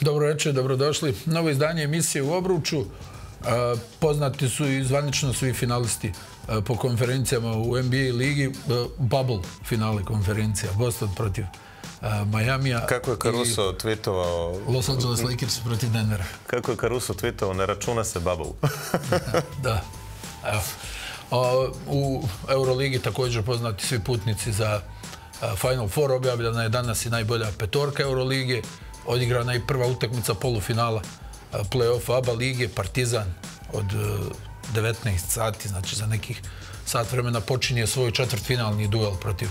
Dobro večer, dobrodošli. Novo izdanje emisije u Obruču. E, poznati su i zvanično svi finalisti po konferencijama u NBA ligi. E, bubble finale konferencija. Boston protiv Majamija. Kako je Caruso tweetovao... Los Angeles Lakers protiv Denvera. Kako je Caruso tweetovao, ne računa se bubble. da. Evo. U Euroligi također poznati svi putnici za Final Four. Objavljena je danas i najbolja petorka Euroligije odigrana i prva utakmica polufinala play-off ABA lige Partizan od 19 sati, znači za nekih sat vremena počinje svoj četvrtfinalni duel protiv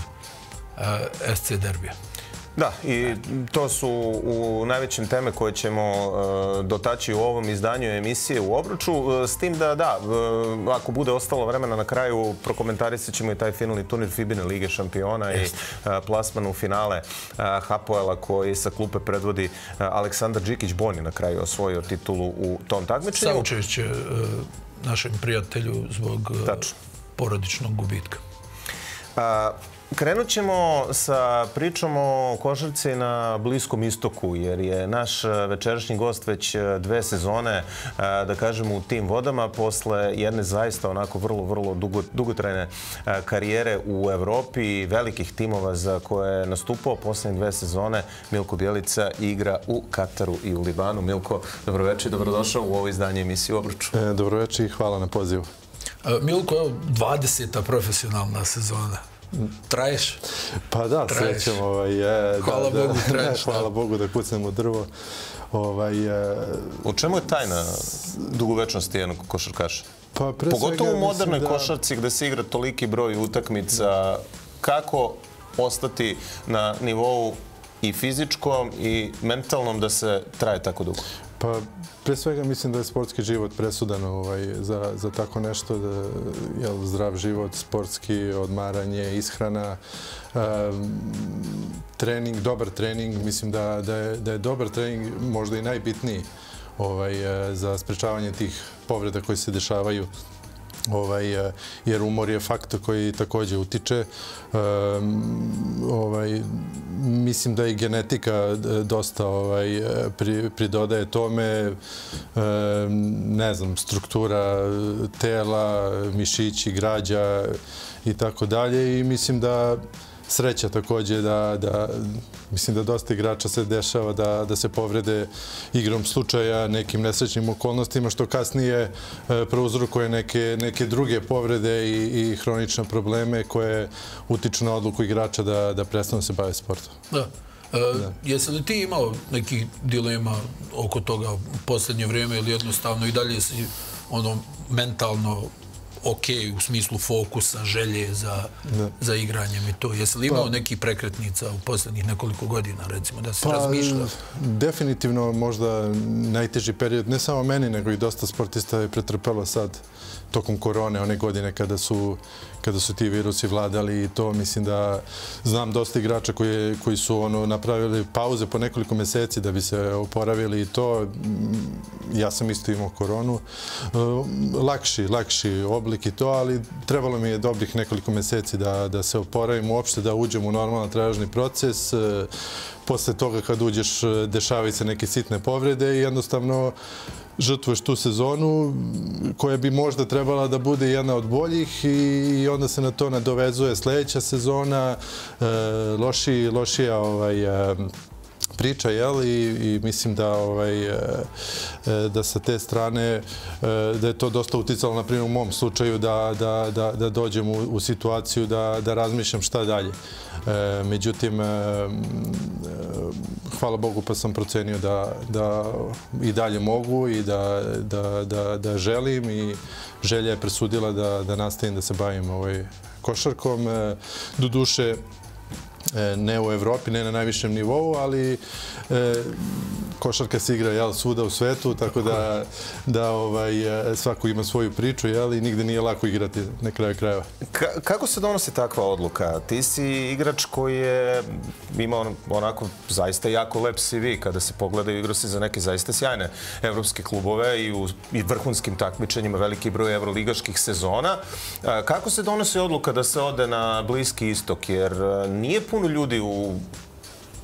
SC Derbija. Da, i to su u najvećim teme koje ćemo e, dotaći u ovom izdanju emisije u Obruču. E, s tim da, da, ako bude ostalo vremena na kraju, prokomentarisat ćemo i taj finalni turnir Fibine Lige šampiona i plasman u finale Hapoela koji sa klupe predvodi Aleksandar Đikić-Boni na kraju osvojio titulu u tom takmičenju. Saučešće našem prijatelju zbog porodičnog gubitka. Krenut ćemo sa pričom o košarci na Bliskom istoku, jer je naš večerašnji gost već dve sezone, da kažemo, u tim vodama, posle jedne zaista onako vrlo, vrlo dugotrajne karijere u Evropi velikih timova za koje je nastupao posljednje dve sezone. Milko Bjelica igra u Kataru i u Libanu. Milko, dobroveče i dobrodošao u ovo izdanje emisije u Obruču. E, dobroveče i hvala na pozivu. E, Milko, je 20. profesionalna sezona traješ. Pa da, srećem. Ovaj, je, hvala da, Bogu, traješ. hvala Bogu da kucnem u drvo. Ovaj, je, u čemu je tajna dugovečnosti jednog košarkaša? Pa, Pogotovo u modernoj da... košarci gde se igra toliki broj utakmica, kako ostati na nivou i fizičkom i mentalnom da se traje tako dugo? Pa, pre svega mislim da je sportski život presudan ovaj, za, za tako nešto, da jel, zdrav život, sportski odmaranje, ishrana, um, trening, dobar trening, mislim da, da, je, da je dobar trening možda i najbitniji ovaj, eh, za sprečavanje tih povreda koji se dešavaju ovaj, e, jer umor je faktor koji također utiče. E, ovaj, mislim da i genetika e, dosta ovaj, pridodaje tome, ne znam, struktura tela, mišići, građa i tako dalje i mislim da sreća također da, da mislim da dosta igrača se dešava da, da se povrede igrom slučaja nekim nesrećnim okolnostima što kasnije e, prouzrukuje neke, neke druge povrede i, i hronične probleme koje utiču na odluku igrača da, da prestanu se bave sportom. Da. E, da. Jesi li ti imao nekih dilema oko toga u posljednje vrijeme ili jednostavno i dalje si ono mentalno ok u smislu fokusa, želje za, za igranjem i to. Jesi li imao pa, neki prekretnica u posljednjih nekoliko godina, recimo, da se pa, razmišlja? Definitivno možda najteži period, ne samo meni, nego i dosta sportista je pretrpelo sad tokom korone, one godine kada su, kada su ti virusi vladali i to mislim da znam dosta igrača koji, koji su ono napravili pauze po nekoliko meseci da bi se oporavili i to. Mm, ja sam isto imao koronu. E, lakši, lakši oblik i to, ali trebalo mi je dobrih nekoliko meseci da, da se oporavim uopšte, da uđem u normalan tražni proces. E, posle toga kad uđeš dešavaju se neke sitne povrede i jednostavno žrtvuješ tu sezonu koja bi možda trebala da bude jedna od boljih i onda se na to nadovezuje sljedeća sezona, e, loši, lošija ovaj, e, priča jel? I, i mislim da ovaj e, e, da sa te strane e, da je to dosta uticalo na primjer u mom slučaju da, da, da, da dođem u, u situaciju da, da razmišljam šta dalje. Međutim, hvala Bogu pa sam procenio da, da i dalje mogu i da, da, da, da želim i želja je presudila da, da nastavim da se bavim ovaj košarkom. Do duše, E, ne u Evropi, ne na najvišem nivou, ali e, košarka se igra jel, svuda u svetu, tako da, da ovaj, e, svako ima svoju priču jel, i nigde nije lako igrati na kraju krajeva. Ka kako se donosi takva odluka? Ti si igrač koji je imao onako zaista jako lep CV kada se pogleda i igrao si za neke zaista sjajne evropske klubove i u i vrhunskim takmičenjima, veliki broj evroligaških sezona. Kako se donosi odluka da se ode na Bliski istok? Jer e, nije puno ljudi u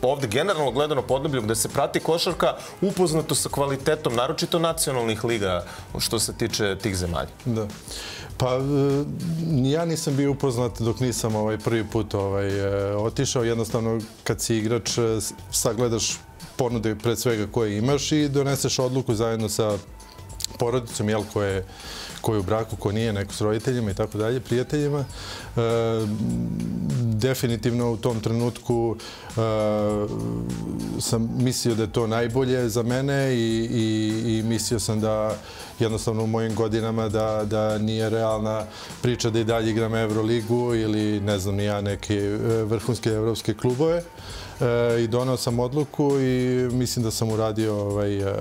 ovde generalno gledano podneblju gde se prati košarka upoznato sa kvalitetom, naročito nacionalnih liga što se tiče tih zemalja. Da. Pa e, ja nisam bio upoznat dok nisam ovaj prvi put ovaj e, otišao. Jednostavno kad si igrač e, sagledaš ponude pred svega koje imaš i doneseš odluku zajedno sa porodicom jel, koje, koje u braku, ko nije, neko s roditeljima i tako dalje, prijateljima. E, definitivno u tom trenutku e, sam mislio da je to najbolje za mene i, i, i mislio sam da jednostavno u mojim godinama da, da nije realna priča da i dalje igram Euroligu ili ne znam ni ja neke e, vrhunske evropske klubove. E, I donao sam odluku i mislim da sam uradio ovaj, e,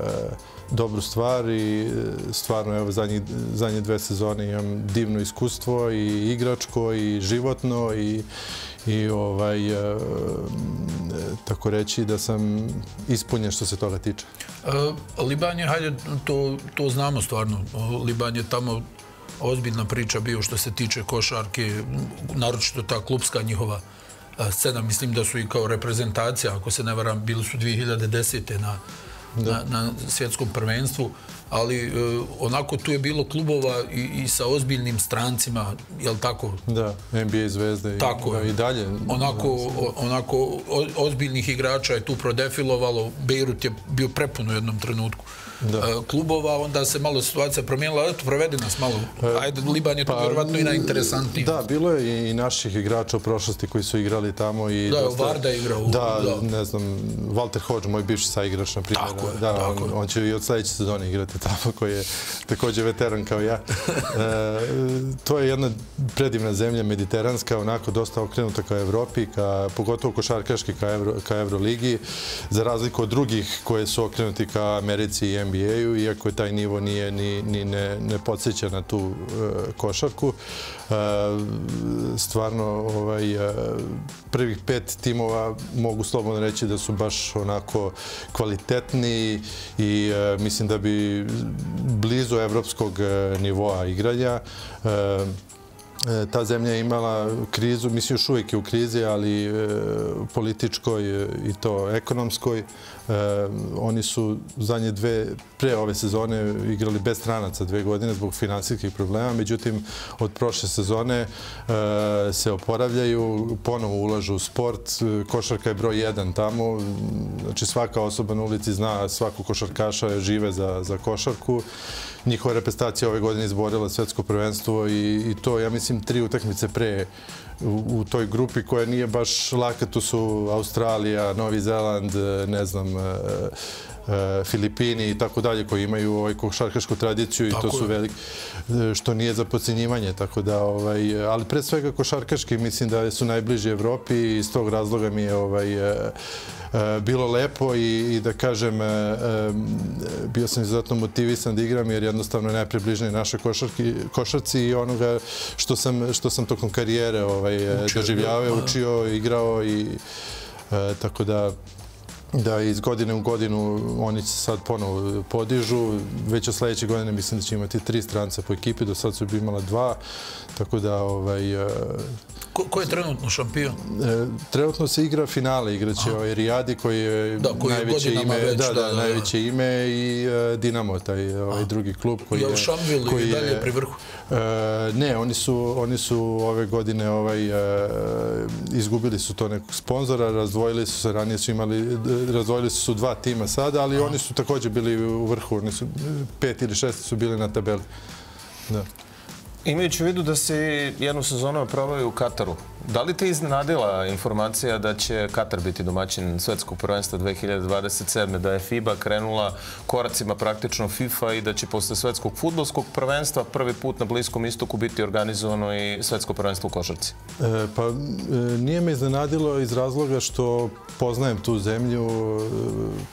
dobru stvar i e, stvarno evo zadnje, zadnje dve sezone imam divno iskustvo i igračko i životno i i ovaj e, tako reći da sam ispunjen što se toga tiče. E, Liban je, hajde, to, to znamo stvarno. Liban je tamo ozbiljna priča bio što se tiče košarke, naročito ta klubska njihova e, scena. Mislim da su i kao reprezentacija, ako se ne varam, bili su 2010. na na, na svjetskom prvenstvu, ali e, onako tu je bilo klubova i, i sa ozbiljnim strancima, je li tako? Da, NBA zvezde tako, i, da, i dalje. Onako, o, onako ozbiljnih igrača je tu prodefilovalo, Beirut je bio prepun u jednom trenutku. Da. E, klubova, onda se malo situacija promijenila, eto, provedi nas malo. E, Ajde, Liban je to pa, vjerovatno i najinteresantniji. Da, bilo je i naših igrača u prošlosti koji su igrali tamo. I da, dosta, Varda je igrao. Da, da, ne znam, Walter Hodge, moj bivši saigrač, na primjer. Tako je, da, tako on, on će i od sljedeće sezone igrati tamo, koji je također veteran kao ja. e, to je jedna predivna zemlja, mediteranska, onako dosta okrenuta ka Evropi, ka, pogotovo košarkaški ka, ka Euroligi, za razliku od drugih koje su okrenuti ka Americi i NBA-u, iako je taj nivo nije ni, ni ne, ne podsjeća na tu uh, košarku. Uh, stvarno, ovaj, uh, prvih pet timova mogu slobodno reći da su baš onako kvalitetni i uh, mislim da bi blizu evropskog uh, nivoa igranja. E, ta zemlja je imala krizu, mislim još uvijek je u krizi, ali e, političkoj e, i to ekonomskoj. E, oni su zadnje dve, pre ove sezone igrali bez stranaca dve godine zbog finansijskih problema, međutim od prošle sezone e, se oporavljaju, ponovo ulažu u sport, košarka je broj jedan tamo, znači svaka osoba na ulici zna svaku košarkaša žive za, za košarku. Njihova reprezentacija ove godine izborila svetsko prvenstvo i, i to, ja mislim, tri utakmice pre u, u toj grupi koja nije baš laka. Tu su Australija, Novi Zeland, e, ne znam, e, Filipini i tako dalje koji imaju ovaj košarkašku tradiciju i to su veliki e, što nije za pocenjivanje tako da ovaj ali pre svega košarkaški mislim da su najbliži Evropi i iz tog razloga mi je ovaj E, bilo lepo i, i da kažem e, e, bio sam izuzetno motivisan da igram jer jednostavno je najpribližniji naše košarki, košarci i onoga što sam, što sam tokom karijere ovaj, doživljavao, učio, igrao i tako da da iz godine u godinu oni se sad ponovo podižu. Već od sljedeće godine mislim da će imati tri stranca po ekipi, do sad su bi imala dva. Tako da ovaj, Ko, ko je trenutno šampion? E, trenutno se igra finale, igraće ovaj Rijadi koji je da, koji najveće ime, već, da, da, da, najveće ime i uh, Dinamo, taj ovaj drugi klub koji je Šamvil koji je dalje pri vrhu. Ne, oni su oni su ove godine ovaj izgubili su to nekog sponzora, razdvojili su se, ranije su imali razdvojili su dva tima sada, ali oni su također bili u vrhu, oni su pet ili šest su bili na tabeli. Da. Imajući u vidu da si jednu sezonu probao u Kataru, da li te iznenadila informacija da će Katar biti domaćin svetskog prvenstva 2027. da je FIBA krenula koracima praktično FIFA i da će posle svetskog futbolskog prvenstva prvi put na Bliskom istoku biti organizovano i svetsko prvenstvo u Košarci? E, pa e, nije me iznenadilo iz razloga što poznajem tu zemlju, e,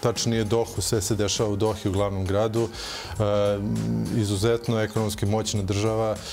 tačnije Dohu, sve se dešava u Dohi u glavnom gradu, e, izuzetno ekonomski moćna država,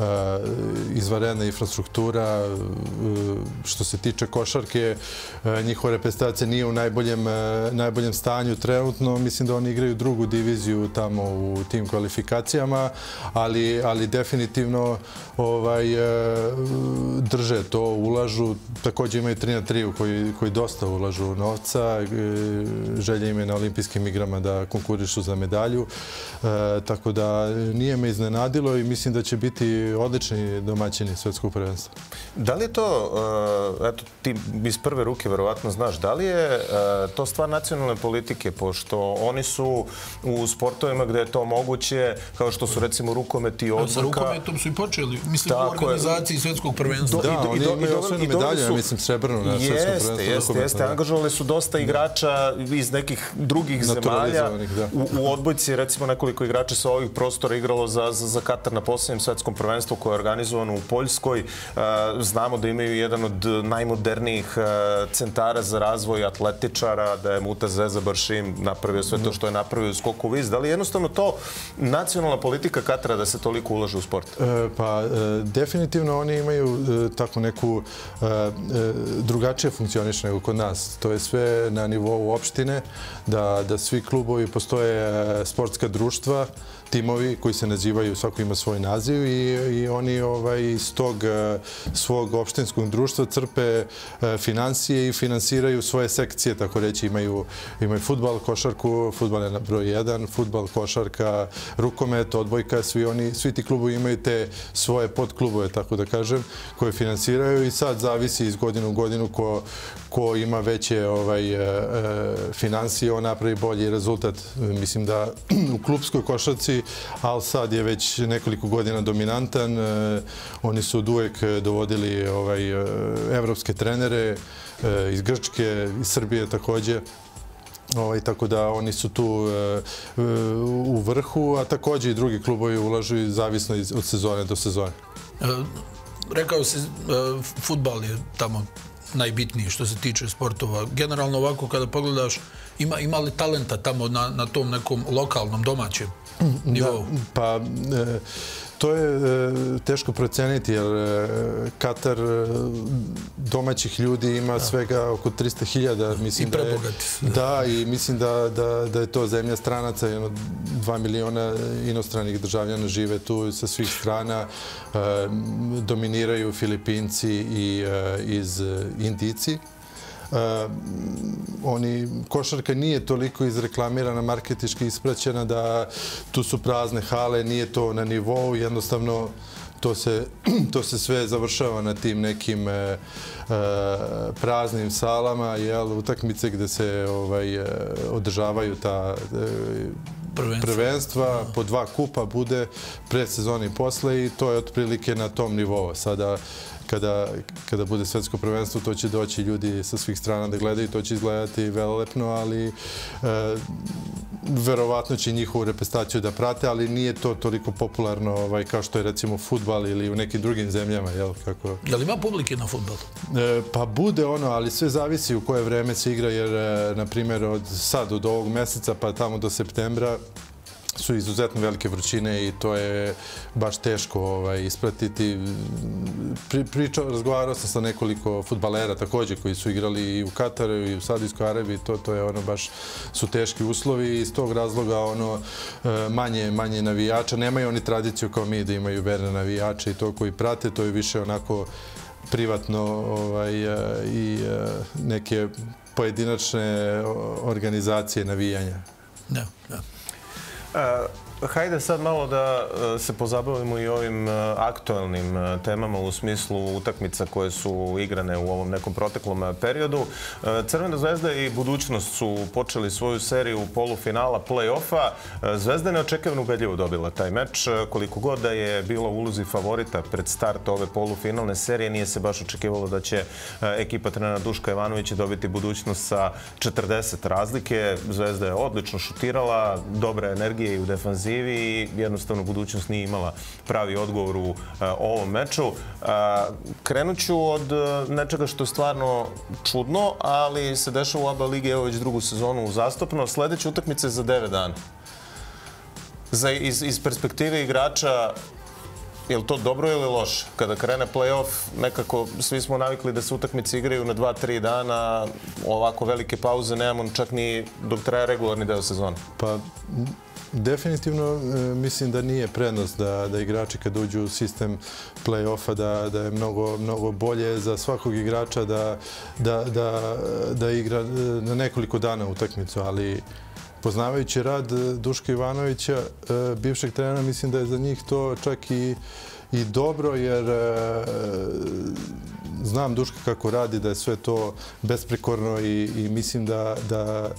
Eh, izvarena infrastruktura, eh, što se tiče košarke, eh, njihova reprezentacija nije u najboljem stanju trenutno. Mislim da oni igraju drugu diviziju tamo u tim kvalifikacijama, ali definitivno ovaj, drže to, ulažu. Također imaju 3 na 3 koji dosta ulažu novca. Želje ime na olimpijskim igrama da konkurišu za medalju. Tako da nije me iznenadilo i mislim da će biti odlični domaćini svetskog prvenstva. Da li je to, uh, eto ti iz prve ruke verovatno znaš, da li je uh, to stvar nacionalne politike, pošto oni su u sportovima gde je to moguće, kao što su recimo rukometi i odbuka. Sa rukometom su i počeli, mislim, u organizaciji svetskog prvenstva. Da, oni imaju osnovnu medalju, mislim, srebrnu na svetskom prvenstvu. Jeste, jeste, jeste. Angažovali su dosta igrača iz nekih drugih zemalja. U odbojci, recimo, nekoliko igrača sa ovih prostora igralo za Katar na posljednjem svetskom prvenstvu koje je organizovano u Poljskoj. E, znamo da imaju jedan od najmodernijih e, centara za razvoj atletičara, da je Muta Zeza Bršim napravio sve to što je napravio u skoku viz. Da li je jednostavno to nacionalna politika Katara da se toliko ulaže u sport? E, pa, definitivno oni imaju tako neku drugačije funkcioniš nego kod nas. To je sve na nivou opštine, da svi klubovi postoje sportska društva, timovi koji se nazivaju, svako ima svoj naziv i i oni ovaj, iz tog eh, svog opštinskog društva crpe eh, financije i finansiraju svoje sekcije, tako reći imaju imaju futbal, košarku, futbal je na broj 1, futbal, košarka, rukomet, odbojka, svi oni, svi ti klubovi imaju te svoje podklubove, tako da kažem, koje finansiraju i sad zavisi iz godinu u godinu ko ko ima veće ovaj, e, financije, on napravi bolji rezultat. Mislim da u klubskoj košarci Al Sad je već nekoliko godina dominantan. E, oni su od uvek dovodili ovaj, e, evropske trenere e, iz Grčke, iz Srbije također. Ovaj, tako da oni su tu u vrhu, a također i drugi klubovi ulažu zavisno iz, od sezone do sezone. Rekao si, futbal je tamo najbitniji što se tiče sportova. Generalno ovako kada pogledaš, ima li talenta tamo na, na tom nekom lokalnom domaćem nivou? Pa, e, to je e, teško proceniti, jer e, Katar domaćih ljudi ima svega oko 300.000. I prebogati. Da, i mislim da je to zemlja stranaca. Dva miliona inostranih državljana žive tu sa svih strana. Dominiraju Filipinci i iz Indici. Ehm, oni, košarka nije toliko izreklamirana, marketički ispraćena da tu su prazne hale, nije to na nivou, jednostavno to se, to se sve završava na tim nekim e, e, praznim salama, jel, utakmice gde se ovaj, e, održavaju ta prvenstva, po dva kupa bude pred sezoni posle i to je otprilike na tom nivou. Sada, kada, kada bude svetsko prvenstvo, to će doći ljudi sa svih strana da gledaju, to će izgledati velelepno, ali e, verovatno će njihovu reprezentaciju da prate, ali nije to toliko popularno ovaj, kao što je recimo futbal ili u nekim drugim zemljama. Jel, kako... Je li ima publike na futbalu? E, pa bude ono, ali sve zavisi u koje vreme se igra, jer, e, na primjer, od sad, od ovog meseca pa tamo do septembra, su izuzetno velike vrućine i to je baš teško ovaj, ispratiti. Pri, Pričao, razgovarao sam sa nekoliko futbalera također koji su igrali i u Kataru i u Sadijskoj Arabiji. To, to je ono baš su teški uslovi i iz tog razloga ono e, manje, manje navijača. Nemaju oni tradiciju kao mi da imaju verne navijače i to koji prate. To je više onako privatno ovaj, e, i e, neke pojedinačne organizacije navijanja. Da, da. uh, hajde sad malo da e, se pozabavimo i ovim e, aktualnim e, temama u smislu utakmica koje su igrane u ovom nekom proteklom periodu. Crvena zvezda i budućnost su počeli svoju seriju polufinala play-offa. Zvezda je neočekavno ubedljivo dobila taj meč. Koliko god da je bilo uluzi favorita pred start ove polufinalne serije, nije se baš očekivalo da će ekipa trenera Duška Ivanovića dobiti budućnost sa 40 razlike. Zvezda je odlično šutirala, dobra energija i u defanzivi i jednostavno budućnost nije imala pravi odgovor u e, ovom meču. E, krenut ću od e, nečega što je stvarno čudno, ali se dešava u ABA Ligi evo već drugu sezonu uzastopno. Sljedeće utakmice za 9 dana. Iz perspektive igrača je li to dobro ili loše? Kada krene play-off, nekako svi smo navikli da se utakmice igraju na 2-3 dana, ovako velike pauze nemamo čak ni dok traje regularni deo sezona. Pa, definitivno e, mislim da nije prednost da, da igrači kad uđu u sistem play-offa da, da je mnogo, mnogo bolje za svakog igrača da, da, da, da igra e, na nekoliko dana utakmicu, ali poznavajući rad Duška Ivanovića, e, bivšeg trenera, mislim da je za njih to čak i, i dobro, jer znam Duška kako radi, da je sve to besprekorno i, i mislim da, da,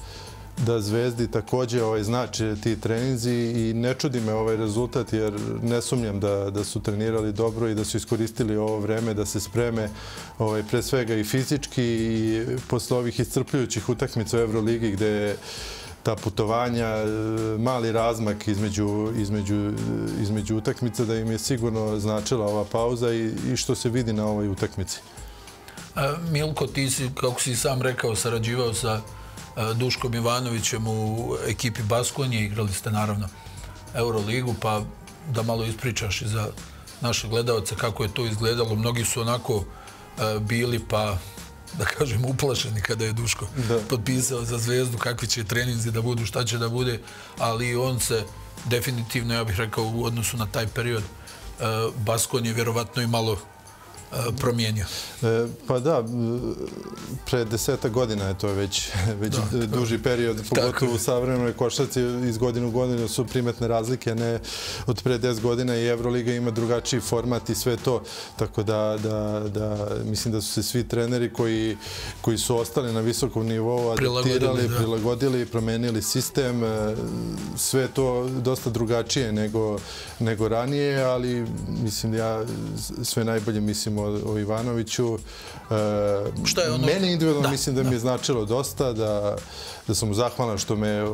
da Zvezdi također ovaj, znači ti treninzi i ne čudi me ovaj rezultat jer ne sumnjam da, da su trenirali dobro i da su iskoristili ovo vreme da se spreme ovaj, pre svega i fizički i posle ovih iscrpljujućih utakmica u Euroligi gde je ta putovanja, e, mali razmak između, između, između utakmica da im je sigurno značila ova pauza i, i što se vidi na ovoj utakmici. Milko, ti si, kako si sam rekao, sarađivao sa Duškom Ivanovićem u ekipi Baskonije. Igrali ste naravno Euroligu, pa da malo ispričaš i za naše gledalce kako je to izgledalo. Mnogi su onako bili pa da kažem, uplašeni kada je Duško potpisao za zvezdu, kakvi će treninzi da budu, šta će da bude, ali on se definitivno, ja bih rekao, u odnosu na taj period, e, Baskon je vjerovatno i malo promijenio? E, pa da, pre deseta godina je to već, već duži period, pogotovo u savremenoj košarci iz godinu u godinu su primetne razlike, ne od pre deset godina i Euroliga ima drugačiji format i sve to, tako da, da, da mislim da su se svi treneri koji, koji su ostali na visokom nivou adaptirali, prilagodili, promenili sistem, e, sve to dosta drugačije nego, nego ranije, ali mislim ja sve najbolje mislim govorimo o Ivanoviću. Šta je ono? Meni individualno mislim da mi je značilo dosta, da, da sam mu zahvalan što me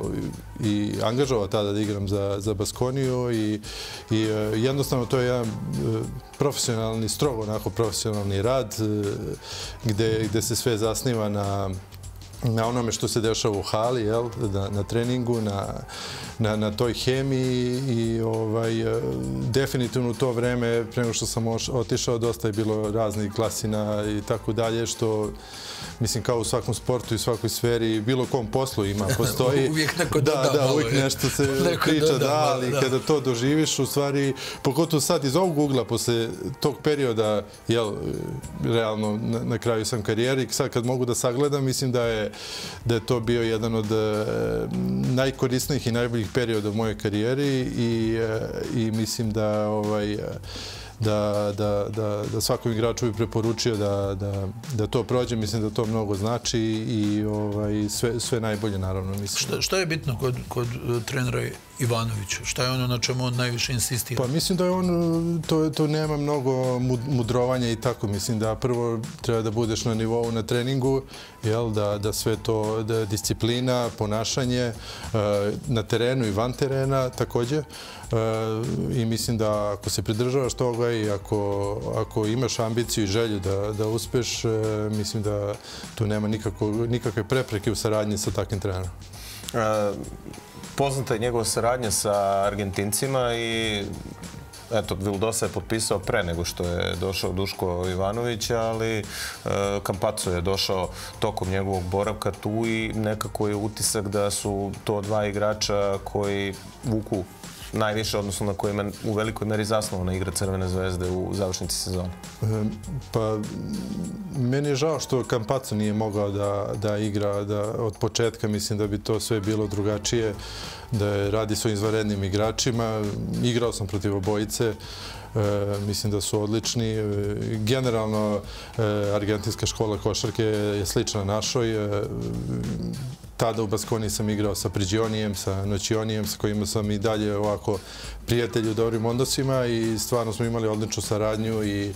i angažovao tada da igram za, za Baskoniju i, i e, jednostavno to je jedan e, profesionalni, strogo onako profesionalni rad e, gde, gde se sve zasniva na na onome što se dešava u hali, jel, na, na treningu, na, na, na toj hemiji i ovaj, e, definitivno u to vreme, prema što sam otišao, dosta je bilo raznih klasina i tako dalje, što mislim kao u svakom sportu i svakoj sferi, bilo kom poslu ima, postoji. uvijek neko doda Da, da, uvijek nešto se priča, da, ali kada to doživiš, u stvari, pogotovo sad iz ovog ugla, posle tog perioda, jel, realno, na, na kraju sam karijeri, sad kad mogu da sagledam, mislim da je, da je to bio jedan od eh, najkorisnijih i najboljih perioda u mojoj karijeri i, eh, i mislim da ovaj, da, da, da, da svakom igraču bi preporučio da, da, da to prođe. Mislim da to mnogo znači i ovaj, sve, sve najbolje, naravno. Mislim. Šta, šta je bitno kod, kod eh, trenera Ivanovića? Šta je ono na čemu on najviše insistira? Pa mislim da je on, to, to nema mnogo mudrovanja i tako. Mislim da prvo treba da budeš na nivou na treningu, jel, da, da sve to, da disciplina, ponašanje uh, na terenu i van terena također. E, i mislim da ako se pridržavaš toga i ako, ako imaš ambiciju i želju da, da uspeš, e, mislim da tu nema nikako, nikakve prepreke u saradnji sa takvim trenerom. E, poznata je njegova saradnja sa Argentincima i Eto, Vildosa je potpisao pre nego što je došao Duško Ivanović, ali e, Kampaco je došao tokom njegovog boravka tu i nekako je utisak da su to dva igrača koji vuku najviše, odnosno na kojima u velikoj meri zasnovana igra Crvene zvezde u završnici sezone? Ehm, pa, meni je žao što Kampaco nije mogao da da igra da, od početka. Mislim da bi to sve bilo drugačije, da je radi svojim izvarednim igračima. Igrao sam protiv obojice. E, mislim da su odlični. E, generalno, e, argentinska škola košarke je slična našoj. Tada u Baskoni sam igrao sa Priđionijem, sa Noćionijem, sa kojima sam i dalje ovako prijatelji u dobrim odnosima i stvarno smo imali odličnu saradnju i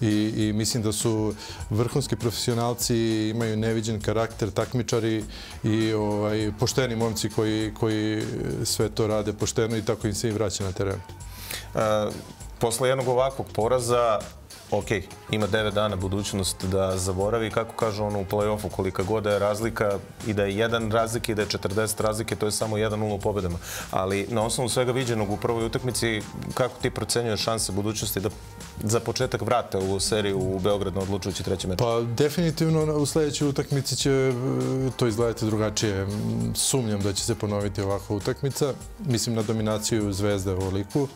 i, i mislim da su vrhunski profesionalci, imaju neviđen karakter, takmičari i ovaj, pošteni momci koji koji sve to rade pošteno i tako im se i vraća na teren. E, posle jednog ovakvog poraza, ok, ima 9 dana budućnost da zaboravi. Kako kaže ono u play-offu, kolika god je razlika i da je jedan razlike i da je 40 razlike, to je samo jedan nula u pobedama. Ali na osnovu svega viđenog u prvoj utakmici, kako ti procenjuješ šanse budućnosti da za početak vrate u seriju u Beograd na odlučujući treći meč? Pa definitivno u sljedećoj utakmici će e, to izgledati drugačije. Sumnjam da će se ponoviti ovakva utakmica. Mislim na dominaciju Zvezde u liku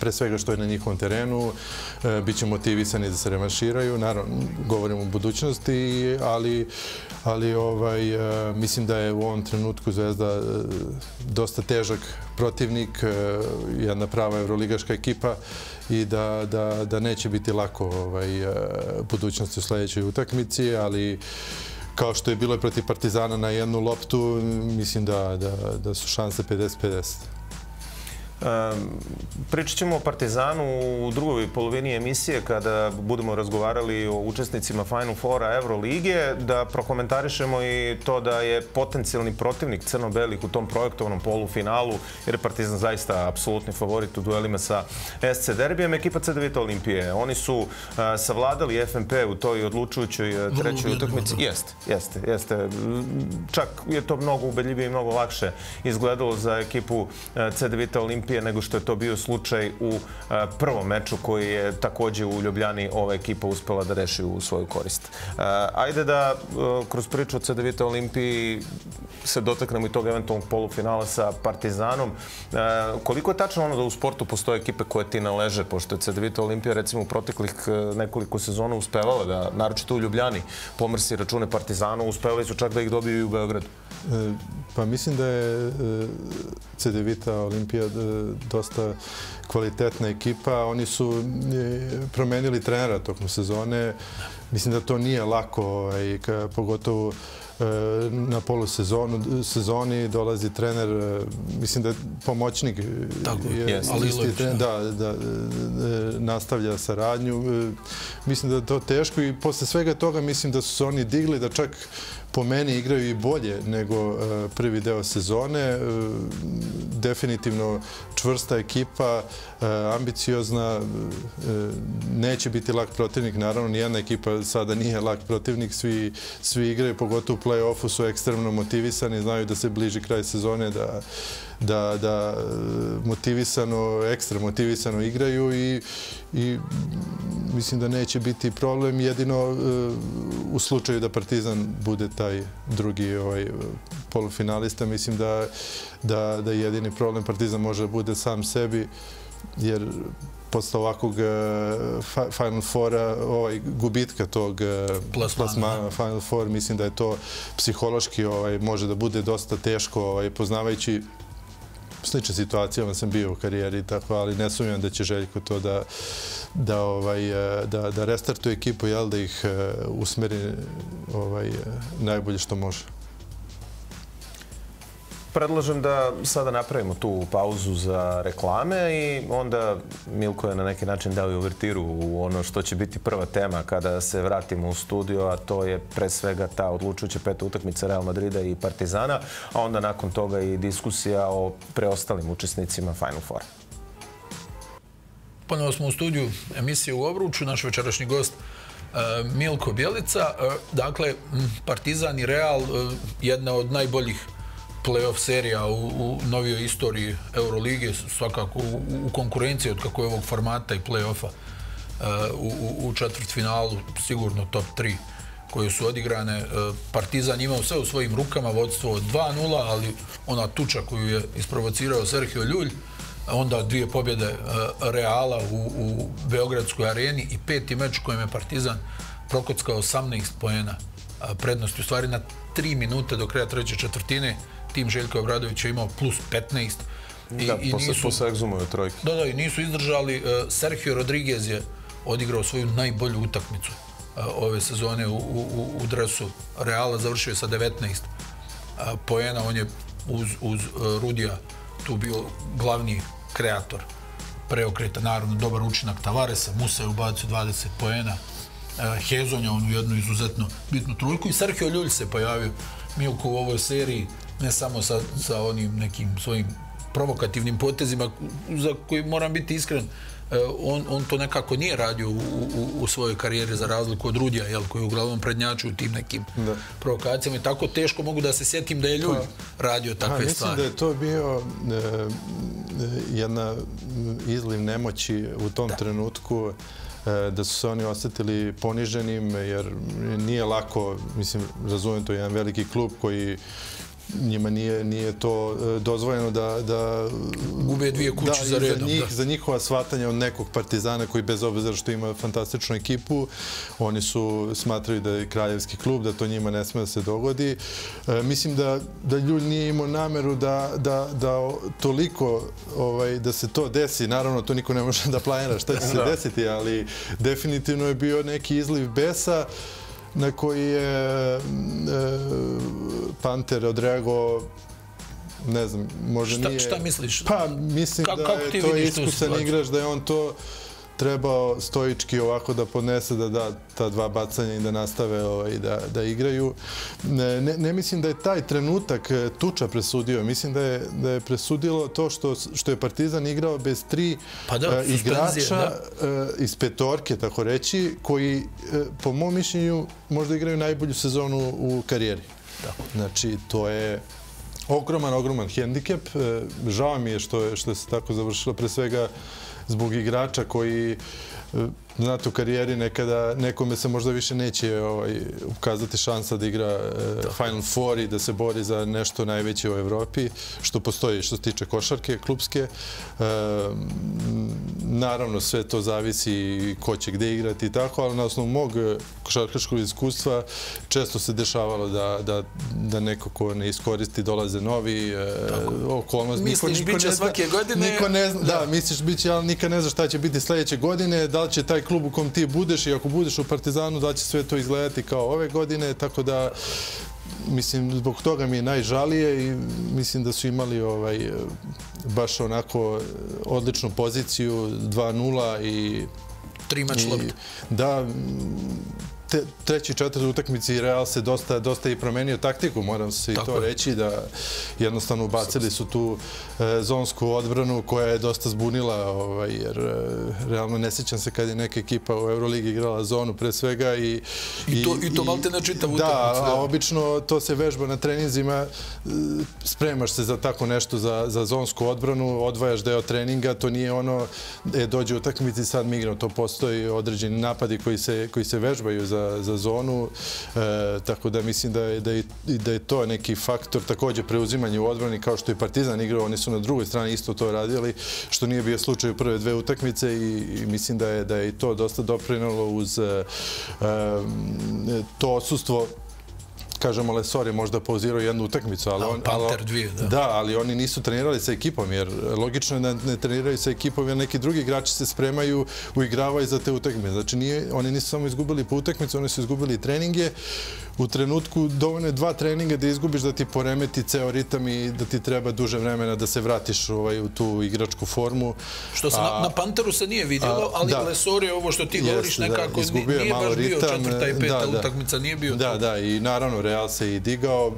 pre svega što je na njihovom terenu, e, bit će motivisani da se revanširaju. Naravno, govorimo o budućnosti, ali ovaj, e, mislim da je u ovom trenutku Zvezda e, dosta težak protivnik, e, jedna prava evroligaška ekipa i da neće biti lako ovaj, e, budućnosti u sljedećoj utakmici, ali kao što je bilo protiv Partizana na jednu loptu, mislim da su šanse 50-50. Pričat ćemo o Partizanu u drugoj polovini emisije kada budemo razgovarali o učesnicima Final Fora Euroligije, da prokomentarišemo i to da je potencijalni protivnik Crno-Belih u tom projektovnom polufinalu, jer je Partizan zaista apsolutni favorit u duelima sa SC Derbijem, ekipa CDVita Olimpije. Oni su savladali FNP u toj odlučujućoj trećoj utakmici. Jeste, jeste, jeste. Čak je to mnogo ubedljivije i mnogo lakše izgledalo za ekipu CDVita Olimpije Olimpije nego što je to bio slučaj u e, prvom meču koji je također u Ljubljani ova ekipa uspela da reši u svoju korist. E, ajde da e, kroz priču o CDVita Olimpiji se dotaknemo i tog eventualnog polufinala sa Partizanom. Koliko je tačno ono da u sportu postoje ekipe koje ti naleže, pošto je CDVita Olimpija recimo u proteklih nekoliko sezona uspevala da, naročito u Ljubljani, pomrsi račune Partizanu, uspevali su čak da ih dobiju i u Beogradu? Pa mislim da je CDVita Olimpija dosta kvalitetna ekipa. Oni su promenili trenera tokom sezone. Mislim da to nije lako, ovaj, pogotovo na polusezoni dolazi trener, mislim da je pomoćnik da nastavlja saradnju. Mislim da je to teško i posle svega toga mislim da su se oni digli da čak po meni igraju i bolje nego e, prvi deo sezone. E, definitivno čvrsta ekipa, e, ambiciozna, neće biti lak protivnik. Naravno, nijedna ekipa sada nije lak protivnik. Svi svi igraju, pogotovo u play-offu, su ekstremno motivisani, znaju da se bliži kraj sezone, da da, da motivisano, ekstra motivisano igraju i, i mislim da neće biti problem jedino u slučaju da Partizan bude taj drugi ovaj, polufinalista. Mislim da, da, da jedini problem Partizan može da bude sam sebi jer posle ovakvog e, Final Fora, ovaj, gubitka tog e, plasmana Final Four, mislim da je to psihološki ovaj, može da bude dosta teško ovaj, poznavajući sličnim situacijama sam bio u karijeri, tako, ali ne sumnjam da će Željko to da, da, ovaj, eh, da, da restartuje ekipu, jel, da ih eh, usmeri ovaj, eh, najbolje što može. Predlažem da sada napravimo tu pauzu za reklame i onda Milko je na neki način dao i uvertiru u ono što će biti prva tema kada se vratimo u studio, a to je pre svega ta odlučujuća peta utakmica Real Madrida i Partizana, a onda nakon toga i diskusija o preostalim učesnicima Final Four. Ponovo smo u studiju emisije u Obruču, naš večerašnji gost e, Milko Bjelica. E, dakle, Partizan i Real, e, jedna od najboljih playoff serija u, u novijoj istoriji Euroligije, svakako u, u konkurenciji od kako je ovog formata i playoffa uh, u, u četvrt finalu, sigurno top 3 koje su odigrane. Uh, Partizan imao sve u svojim rukama, vodstvo 2-0, ali ona tuča koju je isprovocirao Sergio Ljulj onda dvije pobjede e, Reala u, u Beogradskoj areni i peti meč kojem je Partizan prokockao 18 pojena prednosti. U stvari na 3 minute do kraja treće četvrtine tim Željko Obradović je imao plus 15. I, da, i posle, nisu, posle egzumuju trojke. Da, da, i nisu izdržali. E, Sergio Rodriguez je odigrao svoju najbolju utakmicu ove sezone u, u, u dresu Reala, završio je sa 19 pojena. On je uz, uz Rudija tu bio glavni kreator preokreta, naravno dobar učinak Tavaresa, Musa je ubacio 20 pojena, Hezon je on u jednu izuzetno bitnu trojku i Sergio Ljulj se pojavio Milko u ovoj seriji, ne samo sa, sa onim nekim svojim provokativnim potezima, za koji moram biti iskren, E, on, on to nekako nije radio u, u, u svojoj karijeri za razliku od Rudija, jel, koji je uglavnom prednjaču u tim nekim da. provokacijama i tako teško mogu da se sjetim da je Ljulj pa, radio takve mislim stvari. Mislim da je to bio e, jedna izliv nemoći u tom da. trenutku e, da su se oni osjetili poniženim jer nije lako, mislim, razumijem to, jedan veliki klub koji njima nije, nije to e, dozvoljeno da... da Gube dvije kuće za redom. Za, njih, za njihova shvatanja od nekog partizana koji bez obzira što ima fantastičnu ekipu, oni su smatraju da je kraljevski klub, da to njima ne smije da se dogodi. E, mislim da, da Ljulj nije imao nameru da, da, da toliko ovaj, da se to desi. Naravno, to niko ne može da planira šta će se desiti, ali definitivno je bio neki izliv besa na koji je e, Panter odreagovao ne znam, možda šta, nije... Šta misliš? Pa, mislim Ka, da je to iskusan igrač, da je on to trebao stojički ovako da podnese, da da ta dva bacanja i da nastave ovaj, da, da igraju. Ne, ne, ne mislim da je taj trenutak e, tuča presudio. Mislim da je, da je presudilo to što, što je Partizan igrao bez tri pa da, uh, igrača da. Uh, iz petorke, tako reći, koji, uh, po mom mišljenju, možda igraju najbolju sezonu u karijeri. Da. Znači, to je ogroman, ogroman hendikep. Žao mi je što je, što je se tako završilo. Pre svega, zbog igrača koji znate, u karijeri nekada nekome se možda više neće ovaj, ukazati šansa da igra e, Final Four i da se bori za nešto najveće u Evropi, što postoji što se tiče košarke, klubske. E, naravno, sve to zavisi ko će gde igrati i tako, ali na osnovu mog košarkaškog iskustva često se dešavalo da, da, da neko ko ne iskoristi dolaze novi e, okolnost. Misliš, niko, bit će svake godine? Niko ne zna, da, misliš, bit će, ali nikad ne zna šta će biti sljedeće godine, da li će taj klub u kom ti budeš i ako budeš u Partizanu da će sve to izgledati kao ove godine, tako da mislim, zbog toga mi je najžalije i mislim da su imali ovaj, baš onako odličnu poziciju 2-0 i tri mač lopta. Da, treći četvrti utakmici Real se dosta, dosta i promenio taktiku, moram se i to reći, da jednostavno ubacili su tu e, zonsku odbranu koja je dosta zbunila, ovaj, jer e, realno ne sjećam se kad je neka ekipa u Euroligi igrala zonu pre svega. I, I, to, i to malte na čitav utakmicu. Da, a obično to se vežba na treninzima, e, spremaš se za tako nešto, za, za zonsku odbranu, odvajaš deo treninga, to nije ono, e, dođe utakmici sad mi igramo, to postoji određeni napadi koji se, koji se vežbaju za za zonu, e, tako da mislim da je, da, je, da je to neki faktor. Također preuzimanje u odbrani kao što je Partizan igrao, oni su na drugoj strani isto to radili, što nije bio slučaj u prve dve utakmice i, i mislim da je, da je i to dosta doprinalo uz e, e to osustvo kažemo Lesor je možda pauzirao jednu utakmicu, ali, on, dvije, da. da, ali oni nisu trenirali sa ekipom, jer logično je da ne treniraju sa ekipom, jer neki drugi igrači se spremaju, uigravaju za te utakmice. Znači, nije, oni nisu samo izgubili po utakmicu, oni su izgubili treninge, u trenutku dovoljno je dva treninga da izgubiš da ti poremeti ceo ritam i da ti treba duže vremena da se vratiš ovaj, u tu igračku formu. Što se na, na Panteru se nije vidjelo, ali da, Lesor je ovo što ti govoriš nekako da, nije baš bio četvrta i peta da, utakmica, nije bio Da, da, i naravno Real se i digao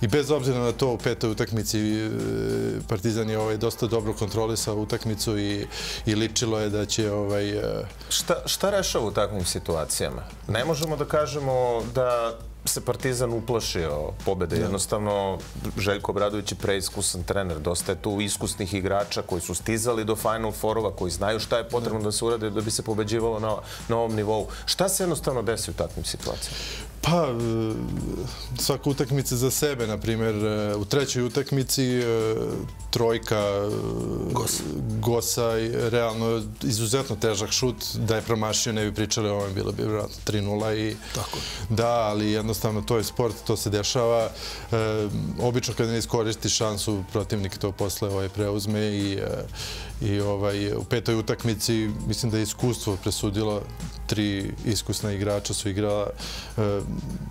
i bez obzira na to u petoj utakmici e, Partizan je ovaj, dosta dobro kontrolisao utakmicu i, i ličilo je da će ovaj... E, šta, šta rešava u takvim situacijama? Ne možemo da kažemo da se Partizan uplašio pobede. Jednostavno, Željko Obradović je preiskusan trener. Dosta je tu iskusnih igrača koji su stizali do Final Forova, koji znaju šta je potrebno da se urade da bi se pobeđivalo na, na ovom nivou. Šta se jednostavno desi u takvim situacijama? Pa, e, svaka utakmica za sebe, na primjer, e, u trećoj utakmici e, trojka Gosa. Gosa, realno izuzetno težak šut, da je promašio, ne bi pričali o ovom, bilo bi vjerojatno 3-0 i Tako. da, ali jednostavno to je sport, to se dešava. Obično kada ne iskoristi šansu, protivnik to posle ovaj, preuzme i i ovaj, u petoj utakmici mislim da je iskustvo presudilo tri iskusna igrača su igrala. E,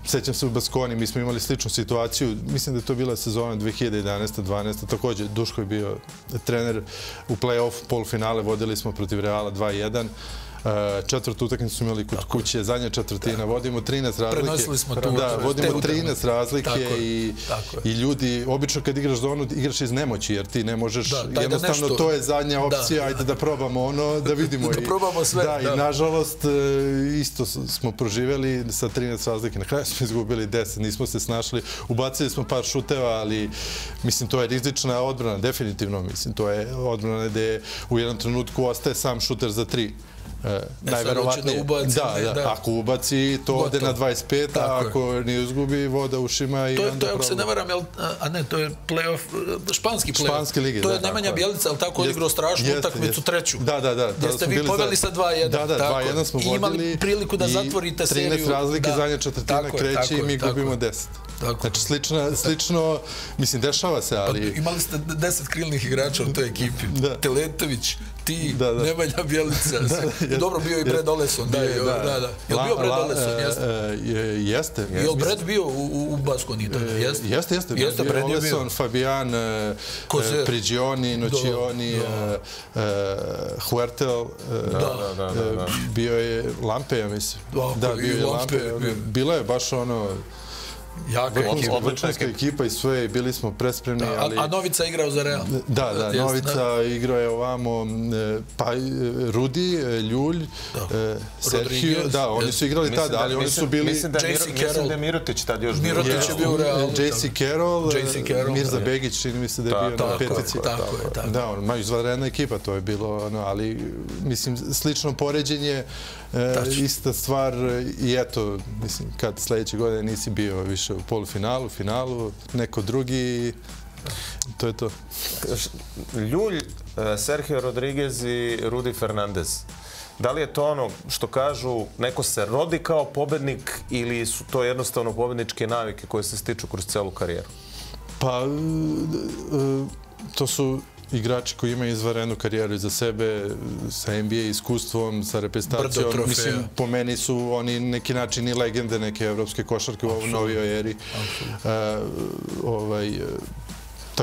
sećam se u Baskoni, mi smo imali sličnu situaciju. Mislim da je to bila sezona 2011-2012. Također, Duško je bio trener u play-off polufinale. Vodili smo protiv Reala 2-1. E, četvrtu utakmicu smo imali kod kuće, zadnja četvrtina, vodimo 13 razlike. Prenosili smo tu. Da, vodimo 13 razlike i, i ljudi, obično kad igraš zonu, igraš iz nemoći, jer ti ne možeš, jednostavno to je zadnja opcija, ajde da probamo ono, da vidimo. da probamo sve. Da, i nažalost, e, isto smo proživjeli sa 13 razlike, na kraju smo izgubili 10, nismo se snašli, ubacili smo par šuteva, ali mislim, to je rizična odbrana, definitivno, mislim, to je odbrana gde u jednom trenutku ostaje sam šuter za tri. E, najverovatnije. Da, da, da. Ako ubaci, to ode na 25, a ako ne izgubi, voda ušima i to, onda To je, ako se ne varam, jel, a ne, to je play-off, španski play-off. Španski lige, To je Nemanja Bjelica, ali tako odigrao strašnu utakmicu treću. Da, da, da. Jeste vi poveli sa 2-1. Da, da, 2-1 smo vodili. I imali priliku da zatvorite seriju. 13 razlike, zadnja četvrtina kreće i mi gubimo 10. Znači, slično, slično, mislim, dešava se, ali... Pa, imali ste 10 krilnih igrača u toj ekipi. Teletović, ti, Nemanja Bjelica. Dobro, bio i Brad Oleson. Da, da, da. Je li bio Brad Oleson? Jeste. Jeste. Je li Brad bio u Baskoni? Jeste, jeste. Jeste, jeste Brad Oleson, Fabian, Prigioni, Nocioni, Huertel. Da, da, da. Bio je Lampe, ja mislim. Da, bio je Lampe. Bilo je baš ono jaka ekipa. Odlična ekipa i sve, bili smo prespremni. Da, ali... A Novica igrao za Real. Da, da, Novica igrao je ovamo, e, pa e, Rudi, e, Ljulj, Sergio, da, oni su igrali tada, ali oni su bili... Mislim da, mislim da je Mirotić tad još bio. Mirotić je bio u Realu. J.C. Carroll, Mirza Begić, čini mi se da je bio na petici. Tako je, tako je. Da, on ima izvanredna ekipa, to je bilo, ali mislim, slično poređenje, ista stvar i eto, mislim, kad sljedeće godine nisi bio više u polufinalu, finalu, neko drugi, to je to. Ljulj, e, Sergio Rodriguez i Rudi Fernandez. Da li je to ono što kažu, neko se rodi kao pobednik ili su to jednostavno pobedničke navike koje se stiču kroz celu karijeru? Pa, e, e, to su igrači koji imaju izvarenu karijeru za sebe, sa NBA iskustvom, sa reprezentacijom. Mislim, po meni su oni neki način i legende neke evropske košarke u ovoj novijoj eri. Uh, ovaj,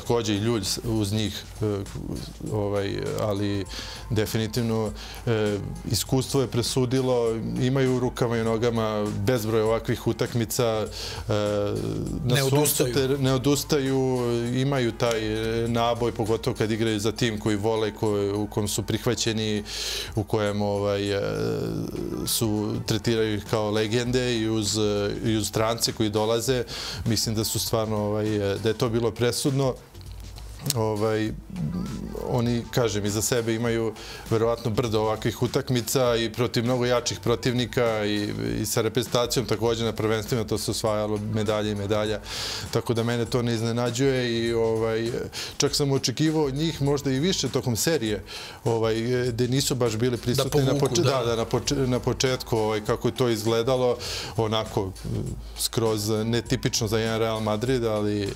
također i ljudi uz njih, e, ovaj, ali definitivno e, iskustvo je presudilo, imaju u rukama i nogama bezbroj ovakvih utakmica, e, ne odustaju. ne odustaju, imaju taj naboj, pogotovo kad igraju za tim koji vole, u kojem su prihvaćeni, u kojem ovaj, su tretiraju ih kao legende i uz, i uz strance koji dolaze. Mislim da su stvarno, ovaj, da je to bilo presudno ovaj, oni, kažem, iza sebe imaju verovatno brdo ovakvih utakmica i protiv mnogo jačih protivnika i, i sa reprezentacijom također na prvenstvima to se osvajalo medalje i medalja. Tako da mene to ne iznenađuje i ovaj, čak sam očekivao od njih možda i više tokom serije ovaj, gde nisu baš bili prisutni da povuku, na, poč da. Da, na, poč na početku ovaj, kako je to izgledalo onako skroz netipično za jedan Real Madrid, ali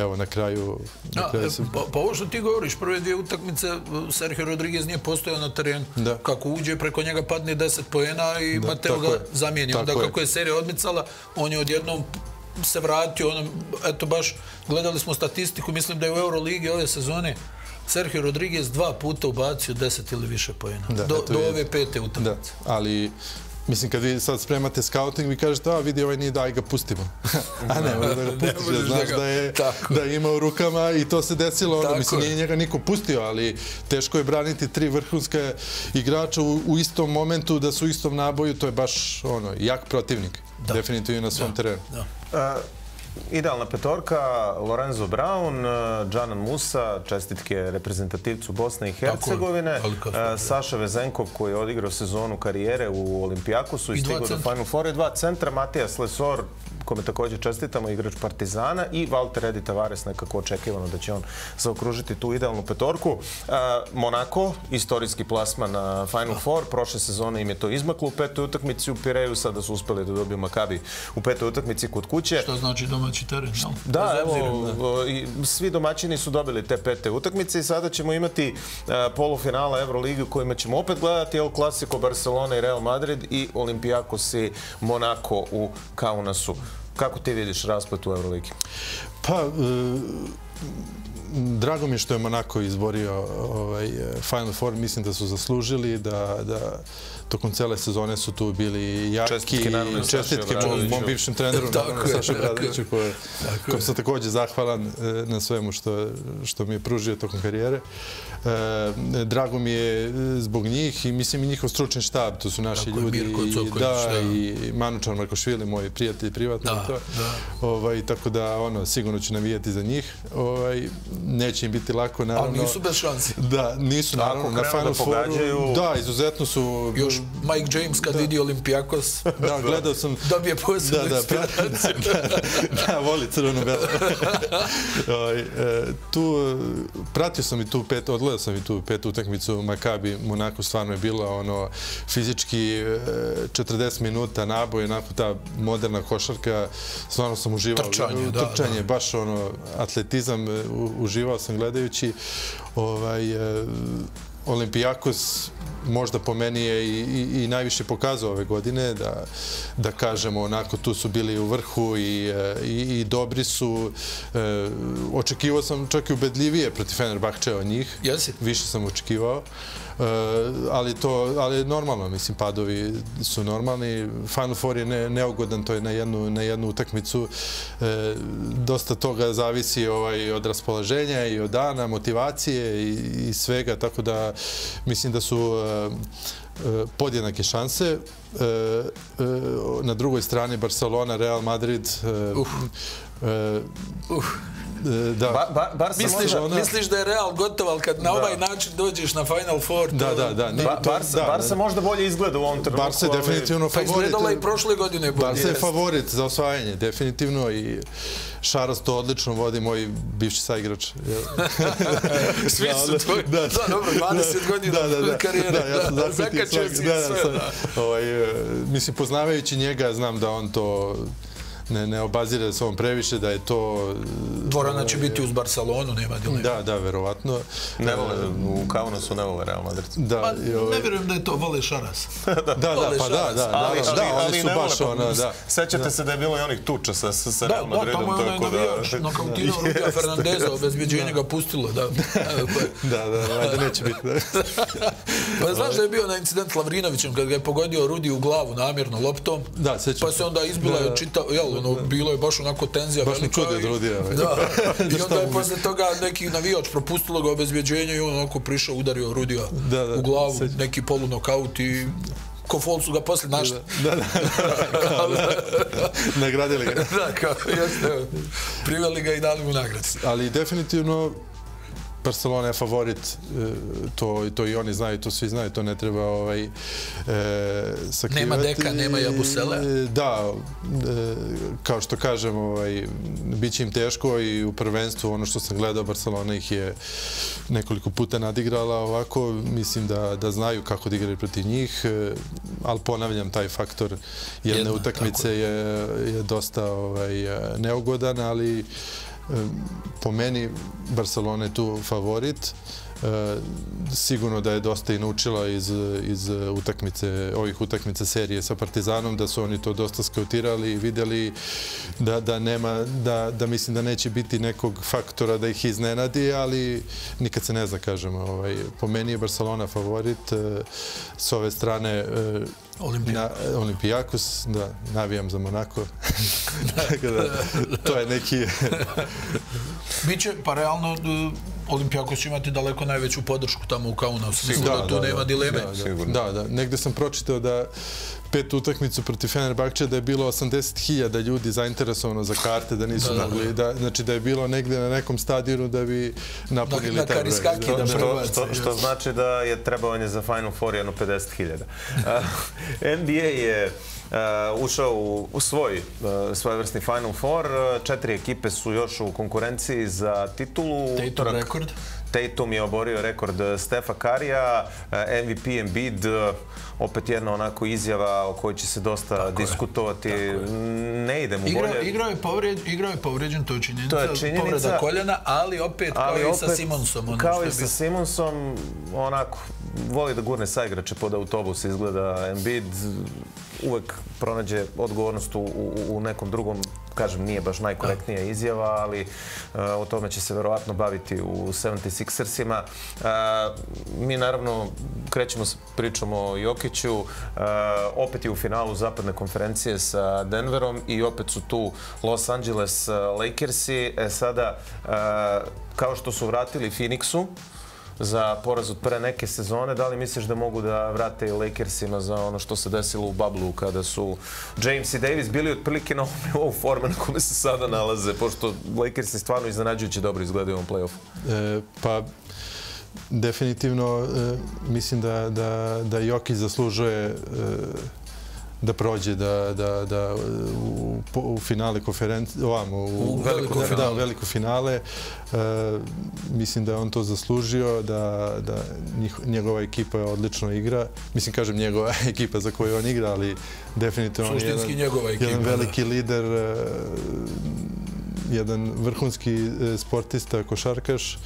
evo, na kraju... Na kraju se... pa, pa ovo što ti govoriš, prve dvije utakmice, Sergio Rodriguez nije postojao na terenu. Da. Kako uđe, preko njega padne 10 pojena i da, Mateo ga zamijeni. Onda je. kako je serija odmicala, on je odjednom se vratio. Ono, eto, baš gledali smo statistiku, mislim da je u Euroligi ove sezone Sergio Rodriguez dva puta ubacio 10 ili više pojena. Da, do, do ove pete utakmice. Da, ali Mislim, kad vi sad spremate scouting, vi kažete, a vidi, ovaj nije daj ga pustimo. a ne, možda da ga pustiš, jer znaš da, je, da ima u rukama i to se desilo. Ono, mislim, nije njega niko pustio, ali teško je braniti tri vrhunska igrača u, u istom momentu, da su u istom naboju, to je baš ono, jak protivnik. Da. Definitivno na svom terenu. Da. Idealna petorka, Lorenzo Brown, Džanan Musa, čestitke reprezentativcu Bosne i Hercegovine, Saša Vezenkov koji je odigrao sezonu karijere u Olimpijakosu i stigao do Final Four, dva centra, Matijas Lesor, kome također čestitamo, igrač Partizana i Walter Edi Tavares, nekako očekivano da će on zaokružiti tu idealnu petorku. Monako, istorijski plasman na Final Four, prošle sezone im je to izmaklo u petoj utakmici u Pireju, sada su uspeli da dobiju Makabi u petoj utakmici kod kuće. Što znači domaći teren? Da, evo, svi domaćini su dobili te pete utakmice i sada ćemo imati polufinala Euroligi u kojima ćemo opet gledati El Clasico Barcelona i Real Madrid i Olimpijakos i Monako u Kaunasu. Kako ti vidiš rasplet u Euroligi? Pa, e, drago mi je što je Monako izborio ovaj, Final Four. Mislim da su zaslužili da, da tokom cele sezone su tu bili jaki. Čestitke, naravno, čestitke mom bivšem treneru, Saša Bradoviću, kojem sam također zahvalan e, na svemu što, što mi je pružio tokom karijere. E, drago mi je zbog njih i mislim i njihov stručni štab, to su naši ljudi. I, da, i Manučar Markošvili, moj prijatelj privatno. Da, to. da. Ovaj, tako da, ono, sigurno ću navijeti za njih. Ovaj, neće im biti lako, naravno. Ali nisu bez šansi. Da, nisu, naravno, na Final Fouru. Da, izuzetno su... Još Mike James kad vidi Olimpijakos. Da, gledao sam... Dobije posebno inspiraciju. Da, voli crveno belo. E, tu, pratio sam i tu pet, odgledao sam i tu pet utakmicu Makabi Monaco, stvarno je bilo ono fizički 40 e, minuta naboj, onako ta moderna košarka, stvarno sam uživao. Trčanje, da. Trčanje, baš ono, atletizam, e, uživao sam gledajući. Ovaj, Olimpijakos možda po meni je i, i, i najviše pokazao ove godine, da, da kažemo onako tu su bili u vrhu i, e, i, i dobri su. E, očekivao sam čak i ubedljivije protiv Fenerbahče od njih. Jesi? Više sam očekivao. E, ali to ali normalno, mislim, padovi su normalni. Final Four je ne, neogodan, to je na jednu, na jednu utakmicu. E, dosta toga zavisi ovaj, od raspoloženja i od dana, motivacije i, i svega, tako da mislim da su e, podjednake šanse. Na drugoj strani Barcelona, Real Madrid. Uf. Da. Ba, ba, bar misliš, ona... misliš da je Real gotov, ali kad na da. ovaj način dođeš na Final Four... Da, da, da. Ba, bar, se, bar se možda bolje izgleda u ovom trenutku. Bar se definitivno favorit. Pa izgledala i prošle godine bolje. Bar se je favorit za osvajanje, definitivno. I Šaras to odlično vodi, moj bivši saigrač. Svi su tvoji. Da, da, dobro, 20 godina da, da, da, karijere. Da, ja sam zakačio si sve. Ovaj, e, mislim, poznavajući njega, znam da on to ne, ne obazire se on previše, da je to... Dvorana će biti uz Barcelonu, nema dilema. Da, da, verovatno. Ne vole, u Kaunasu ne vole Real Madrid. Da, pa, ne vjerujem da je to, vole Šaras. da, da, da, pa da, da, ali, da, ali, oni su baš ono, da. Sećate se da je bilo i onih tuča sa, sa Real Madridom. Da, da, tamo je onaj navijač, nokautirao Rudija Fernandeza, obezbjeđenje ga pustilo, da. da, da, ajde neće biti. pa znaš da je bio na incident Lavrinovićem, kad ga je pogodio Rudi u glavu namjerno loptom, da, pa se onda izbila i čitao, jel, ono, bilo je baš onako tenzija baš velika. Baš mi čudi od Rudija. Ovaj. Da, i onda je posle toga neki navijač propustilo ga obezbjeđenje i on onako prišao, udario Rudija da, da, u glavu, seđu. neki polu nokaut i ko fol su ga posle našli. Da, da, da. Nagradili ga. da, kao, jeste, priveli ga i dali mu nagrad. Ali definitivno, Barcelona je favorit, e, to, to i oni znaju, to svi znaju, to ne treba ovaj, e, sakrivati. Nema deka, nema jabusele. E, da, e, kao što kažem, ovaj, bit će im teško i u prvenstvu, ono što sam gledao, Barcelona ih je nekoliko puta nadigrala ovako, mislim da, da znaju kako da igraju protiv njih, e, ali ponavljam, taj faktor jedne Jedna, utakmice je, je dosta ovaj, neugodan, ali po meni Barcelona je tu favorit. E, sigurno da je dosta i naučila iz, iz utakmice, ovih utakmice serije sa Partizanom, da su oni to dosta skautirali i videli da, da nema, da, da mislim da neće biti nekog faktora da ih iznenadi, ali nikad se ne zna, kažem. Ovaj, po meni je Barcelona favorit. E, s ove strane e, Olimpijakos, da, navijam za Monako. da, to je neki... Biće, pa realno, Olimpijakos će imati daleko najveću podršku tamo u Kaunasu. Mislim da, tu nema dileme. Da, da. Negde sam pročitao da pet utakmicu protiv Fenerbahče da je bilo 80.000 ljudi zainteresovano za karte, da nisu mogli, da, znači da je bilo negde na nekom stadionu da bi napunili taj broj. Da, da, što, što, što znači da je trebavanje za Final Four jedno 50.000. NBA je ušao u, u svoj uh, svojevrsni Final Four. Četiri ekipe su još u konkurenciji za titulu. Tatum rekord. Tatum je oborio rekord Stefa Karija, MVP Embiid, opet jedna onako izjava o kojoj će se dosta tako diskutovati. Je, ne idem u bolje. Igrao je, povred, igrao je povređen, to je činjenica. To je činjenica. Povreda koljena, ali opet ali kao opet, i sa Simonsom. Ono kao i sa Simonsom, onako, voli da gurne sa igrače pod autobus, izgleda Embiid uvek pronađe odgovornost u, u, u nekom drugom, kažem, nije baš najkorektnija izjava, ali uh, o tome će se verovatno baviti u 76ersima. Uh, mi naravno krećemo s pričom o Jokiću, Jokiću, e, opet je u finalu zapadne konferencije sa Denverom i opet su tu Los Angeles e, Lakersi. E sada, e, kao što su vratili Phoenixu, za poraz od pre neke sezone. Da li misliš da mogu da vrate i Lakersima za ono što se desilo u Bablu kada su James i Davis bili otprilike na ovom nivou forme na kome se sada nalaze, pošto Lakersi stvarno iznenađujuće dobro izgledaju u ovom play-offu? E, pa, definitivno e, mislim da, da, da Joki zaslužuje e, da prođe da, da, da u, u finale konferencije, ovamo, u, u veliko da, finale. Da, veliko finale. E, mislim da je on to zaslužio, da, da njegova ekipa odlično igra. Mislim, kažem njegova ekipa za koju on igra, ali definitivno on je jedan, jedan veliki da. lider, e, jedan vrhunski e, sportista, košarkaš.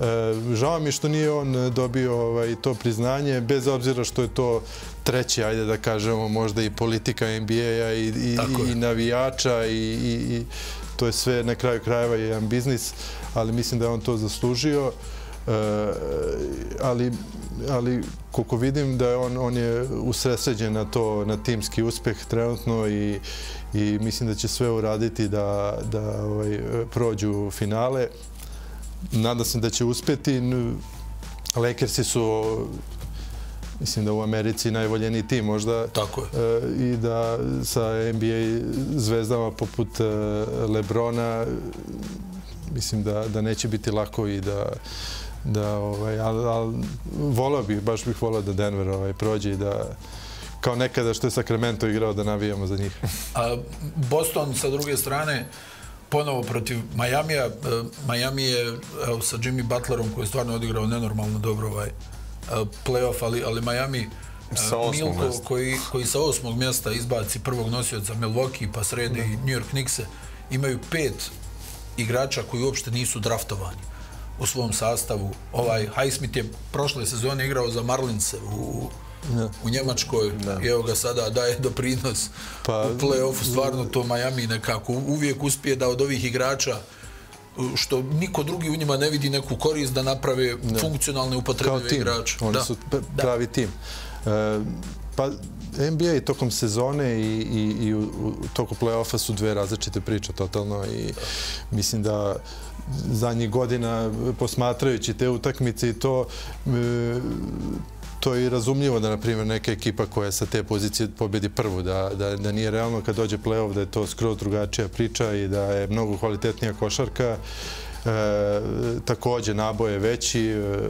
E, žao mi što nije on dobio ovaj, to priznanje, bez obzira što je to treći, ajde da kažemo, možda i politika NBA-a i, i, i navijača i, i, i to je sve na kraju krajeva jedan biznis, ali mislim da je on to zaslužio. E, ali, ali koliko vidim da je on, on je usresređen na to, na timski uspeh trenutno i, i mislim da će sve uraditi da, da ovaj, prođu finale. Nadam se da će uspeti. Lakersi su mislim da u Americi najvoljeni tim možda. Tako je. E, I da sa NBA zvezdama poput e, Lebrona mislim da, da neće biti lako i da da ovaj al al voleo bih baš bih voleo da Denver ovaj prođe i da kao nekada što je Sacramento igrao da navijamo za njih. A Boston sa druge strane ponovo protiv Majamija. E, Miami je evo, sa Jimmy Butlerom koji je stvarno odigrao nenormalno dobro ovaj playoff, ali, ali Miami sa Milko koji, koji sa osmog mjesta izbaci prvog nosioca Milwaukee pa sredi i New York Knicks-e imaju pet igrača koji uopšte nisu draftovani u svom sastavu. Ovaj Highsmith je prošle sezone igrao za Marlinse u, u Njemačkoj i evo ga sada daje doprinos pa, u play-offu. Stvarno to Miami nekako uvijek uspije da od ovih igrača što niko drugi u njima ne vidi neku korist da naprave ne. funkcionalne igrače. Oni da. su pravi tim. E, pa NBA tokom sezone i, i, i u, u toku play-offa su dve različite priče totalno i mislim da zadnjih godina posmatrajući te utakmice i to e, to je i razumljivo da, na primjer, neka ekipa koja sa te pozicije pobedi prvu, da, da, da nije realno kad dođe play-off, da je to skroz drugačija priča i da je mnogo kvalitetnija košarka. E, također, naboje veći. E,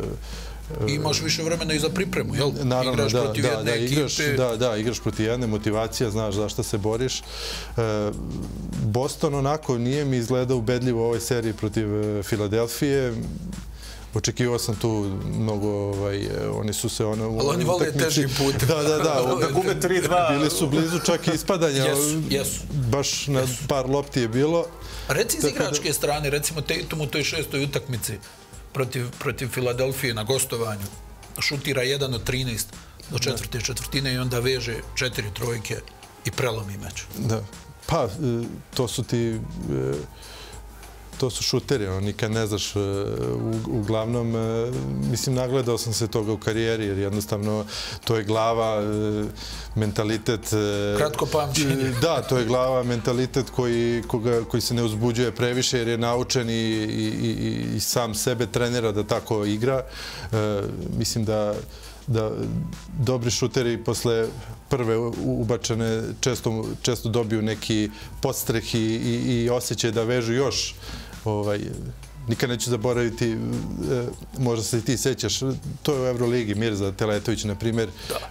I imaš više vremena i za pripremu, jel? Naravno, igraš da, protiv da, jedne da, ekipe. igraš, da, da, igraš protiv jedne, motivacija, znaš zašto se boriš. E, Boston onako nije mi izgledao ubedljivo u ovoj seriji protiv e, Filadelfije. Očekivao sam tu mnogo, ovaj, oni su se ono... Ali oni vole teži put. Da, da, da. da gume 3-2. Bili su blizu čak i ispadanja. Jesu, jesu. Baš na par lopti je bilo. Reci iz igračke strane, recimo Tatum u toj šestoj utakmici protiv, protiv Filadelfije na gostovanju. Šutira jedan od 13 do četvrte četvrtine i onda veže četiri trojke i prelomi meč. Da. Pa, e, to su ti... E, to su šuteri, ono, nikad ne znaš. E, uglavnom, e, mislim, nagledao sam se toga u karijeri, jer jednostavno to je glava, e, mentalitet... Kratko pamćenje. Da, to je glava, mentalitet koji, koga, koji se ne uzbuđuje previše, jer je naučen i, i, i, i sam sebe trenera da tako igra. Mislim da da dobri šuteri posle prve ubačene često, često dobiju neki podstreh i, i, i osjećaj da vežu još ovaj, nikad neću zaboraviti, e, možda se i ti sećaš, to je u Euroligi, Mirza Teletović, na primjer,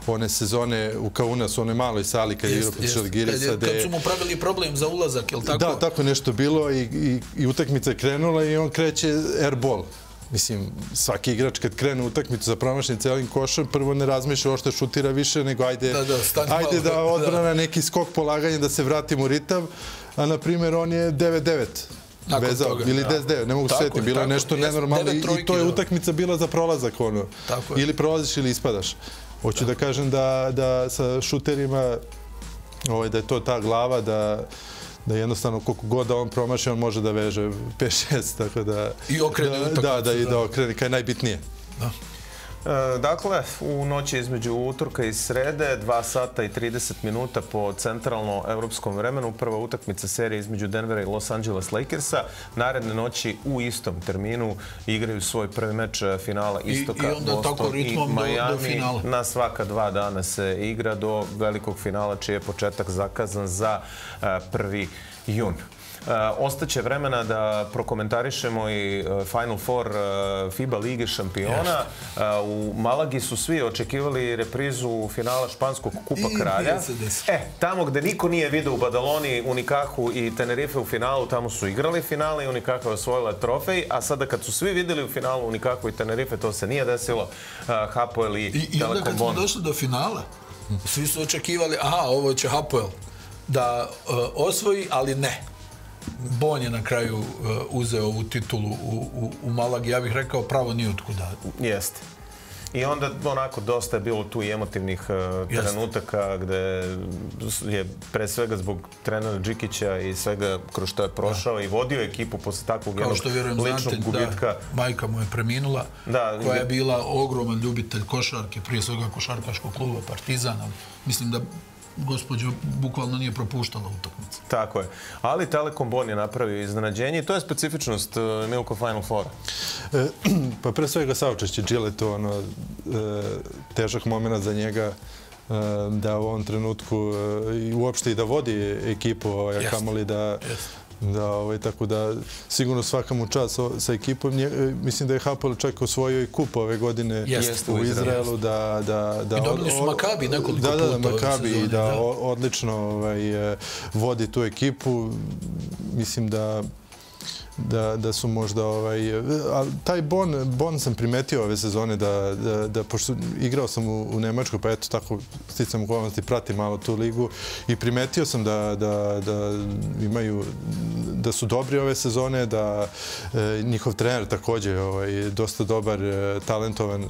one sezone u Kaunasu, one maloj sali kad je igrao protiv Žalgirisa. Kad su mu pravili problem za ulazak, je li tako? Da, tako nešto bilo i, i, i utakmica je krenula i on kreće airball. Mislim, svaki igrač kad krene utakmicu za promašenje celim košem, prvo ne razmišlja o što šutira više, nego ajde da, da, ajde da odbrana neki skok polaganja, da se vratim u ritav. A, na primjer, on je 9-9 vezao, toga, ili 10-9, ne mogu se sjetiti, bilo je nešto nenormalno i to je utakmica bila za prolazak, ono. Ili prolaziš ili ispadaš. Hoću da kažem da, da sa šuterima, ovaj, da je to ta glava, da da jednostavno koliko god da on promaši, on može da veže 5-6, tako da... I okrene utakmicu. Da, da, i da okrene, kaj je najbitnije. Da. E, dakle, u noći između utorka i srede, 2 sata i 30 minuta po centralno-evropskom vremenu, prva utakmica serije između Denvera i Los Angeles Lakersa. Naredne noći u istom terminu igraju svoj prvi meč e, finala Istoka, I, i onda Boston tako i Miami. Do, do finala. Na svaka dva dana se igra do velikog finala, čiji je početak zakazan za e, prvi jun. E, ostaće vremena da prokomentarišemo i e, Final Four e, FIBA Lige šampiona. U Malagi su svi očekivali reprizu finala Španskog kupa kralja. E, tamo gde niko nije vidio u Badaloni, Unikahu i Tenerife u finalu, tamo su igrali finale i Unikahu je osvojila trofej. A sada kad su svi videli u finalu Unikahu i Tenerife, to se nije desilo. Hapoel i Telekom I onda kad smo došli do finala, svi su očekivali, aha, ovo će Hapoel da osvoji, ali ne. Bon je na kraju uh, uzeo ovu titulu u, u, u Malagi. Ja bih rekao pravo nije otkuda. Jeste. I onda onako dosta je bilo tu i emotivnih uh, trenutaka gde je pre svega zbog trenera Džikića i svega kroz što je prošao i vodio ekipu posle takvog jednog ličnog gubitka. Da, majka mu je preminula, da, koja je bila ogroman ljubitelj košarke, prije svega košarkaškog kluba Partizana. Mislim da gospođo bukvalno nije propuštala utakmicu. Tako je. Ali Telekom Bon je napravio iznenađenje i to je specifičnost uh, Milko Final Four. E, pa pre svega saučešće Gile to ono e, težak moment za njega e, da u ovom trenutku i uopšte i da vodi ekipu, ovaj, kamoli da Da, ovaj, tako da sigurno svaka mu čas sa ekipom. Nje, e, mislim da je Hapoel čak osvojio i kup ove godine jest, u Izraelu. Da, da, da, I dobili su Makabi nekoliko da, da, puta. Da, da, Makabi i da, odlično ovaj, e, vodi tu ekipu. Mislim da da, da su možda ovaj, a taj Bon, Bon sam primetio ove sezone da, da, da pošto igrao sam u, u Nemačkoj, pa eto tako sticam okolnosti, pratim malo tu ligu i primetio sam da, da, da imaju, da su dobri ove sezone, da e, njihov trener također ovaj, dosta dobar, e, talentovan,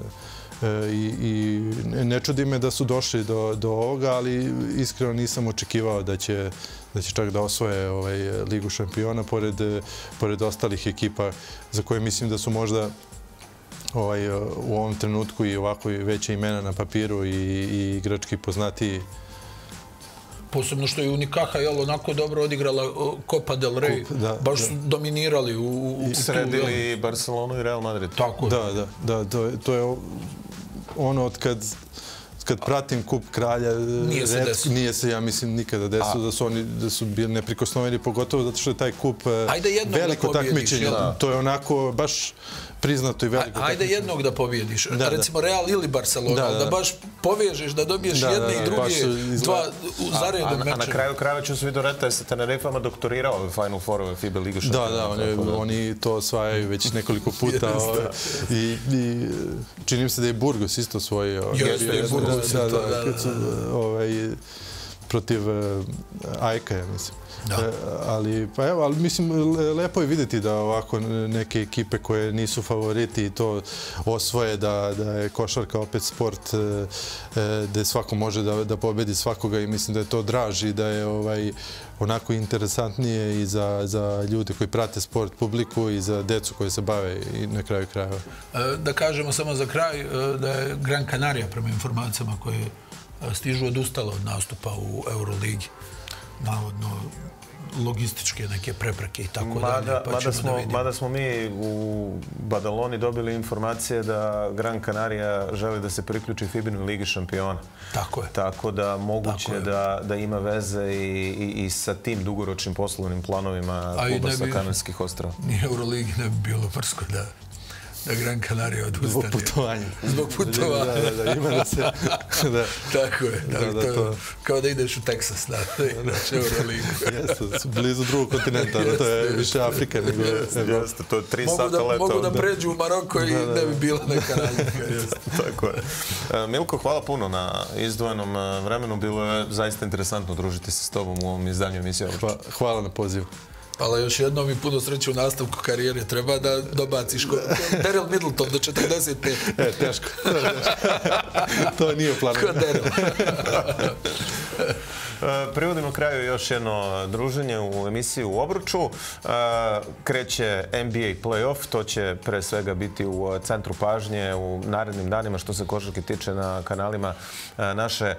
E, i, i ne čudi me da su došli do, do ovoga, ali iskreno nisam očekivao da će, da će čak da osvoje ovaj, Ligu šampiona pored, pored ostalih ekipa za koje mislim da su možda ovaj, u ovom trenutku i ovako veće imena na papiru i, i igrački poznati Posebno što je Unikaha jel, onako dobro odigrala Copa del Rey. Kup, da, baš su dominirali u, u, u Sredili Barcelonu i Real Madrid. Tako da, da, da, to je, to je ono od kad kad pratim kup kralja nije se, redko, nije se ja mislim nikada desilo da su oni da su bili neprikosnoveni pogotovo zato što je taj kup Ajde veliko takmičenje. to je onako baš priznato i veliko Ajde takmičenje. jednog da pobjediš. Da, Recimo Real ili Barcelona, da, da. da baš povežeš, da dobiješ da, jedne da, i druge dva u zaredu meča. A, na kraju krajeva ću se vidio reta je sa Tenerifama doktorirao ove Final Four ove FIBA Liga Da, da, oni, oni to osvajaju već nekoliko puta. ove, i, I čini se da je Burgos isto svoj... Jeste, je Burgos. Da, da, da, da, ovaj, protiv e, Ajka, ja mislim. Da. E, ali, pa evo, ali mislim, le- lepo je vidjeti da ovako neke ekipe koje nisu favoriti i to osvoje da, da je košarka opet sport e, e, gde svako može da, da pobedi svakoga i mislim da je to draži da je ovaj, onako interesantnije i za, za ljude koji prate sport, publiku i za decu koji se bave i na kraju krajeva. E, Da kažemo samo za kraj da je Gran Canaria prema informacijama koje stižu odustala od nastupa u Euroligi. Navodno logističke neke prepreke i tako dalje. Mada, Pa mada, da smo, vidimo. mada smo mi u Badaloni dobili informacije da Gran Canaria želi da se priključi Fibinoj ligi šampiona. Tako je. Tako da moguće Tako je. da, da ima veze i, i, i sa tim dugoročnim poslovnim planovima A kluba sa Kanarskih ostrava. Ni Euroligi ne bi bilo mrsko da, da Gran Canaria odustane. Zbog putovanja. Zbog putovanja. Da, da, da, ima da se... Da. Tako je. Da, Da, da, to, to. Kao da ideš u Teksas, da, da Euroligu. Jeste, blizu drugog kontinenta, ali to je više Afrika nego... nego Jeste, to je tri Mogu sata da, leta. mogu da pređu u Maroko i ne bi bila neka razlika. Tako je. E, Milko, hvala puno na izdvojenom e, vremenu. Bilo je zaista interesantno družiti se s tobom u ovom izdanju emisije. Hva- Hvala na pozivu. Hvala još jednom i puno sreće u nastavku karijere. Treba da dobaciš ko Daryl Middleton do 45. E, teško. to nije planu. Ko Daryl. E, privodimo kraju još jedno druženje u emisiji u Obruču. E, kreće NBA playoff, to će pre svega biti u centru pažnje u narednim danima što se košarke tiče na kanalima e, naše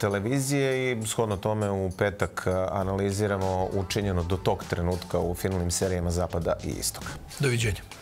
televizije i shodno tome u petak analiziramo učinjeno do tog trenutka u finalnim serijama Zapada i Istoka. Doviđenja.